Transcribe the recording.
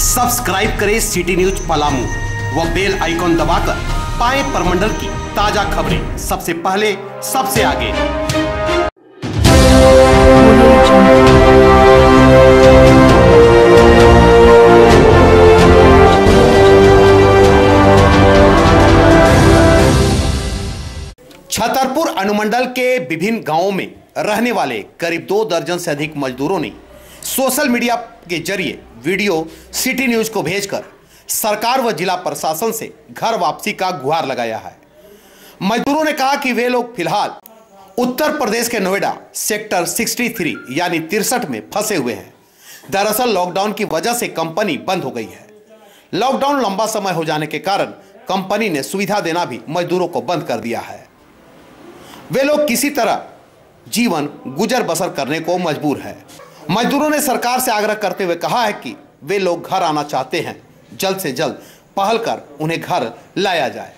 Subscribe करें city news Palamu व bell icon दबाकर पाएँ परमंडल की ताज़ा खबरें। सबसे पहले, सबसे आगे। छतरपुर अनुमंडल के विभिन्न गाँवों में रहने वाले करीब दो दर्जन से अधिक मजदूरों ने सोशल मीडिया के ज़रिए वीडियो सिटी न्यूज़ को भेजकर सरकार व जिला प्रशासन से घर वापसी का गुहार लगाया है। मजदूरों ने कहा कि वे लोग फ़िलहाल उत्तर प्रदेश के नोएडा सेक्टर 63 यानी तिरसठ में फंसे हुए हैं। दरअसल लॉकडाउन की वजह से कंपनी बंद हो गई है। लॉकडाउन लंबा समय हो जाने के कारण कंपनी ने सुविधा देना भी मजदूरों को बंद कर दिया है। वे लोग किसी तरह जीवन गुजर बसर करने को मजबूर है। मजदूरों ने सरकार से आग्रह करते हुए कहा है कि वे लोग घर आना चाहते हैं, जल्द से जल्द पहल कर उन्हें घर लाया जाए।